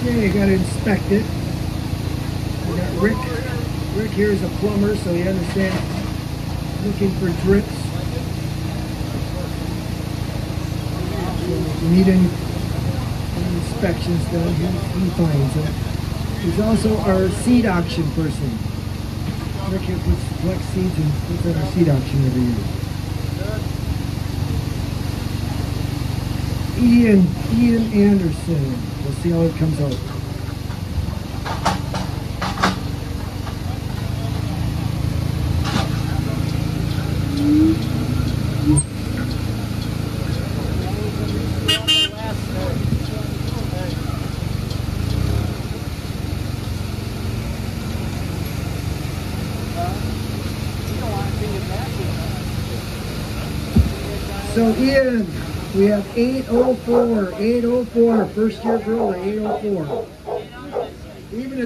Okay, you gotta inspect it. We got Rick. Rick here is a plumber, so he understands looking for drips. Need any, inspections done, he, he finds them. He's also our seed auction person. Rick here puts collects seeds and puts on our seed auction every year. Ian, Ian Anderson. We'll see how it comes out. So Ian, we have 804, 804, first year girl at 804. Even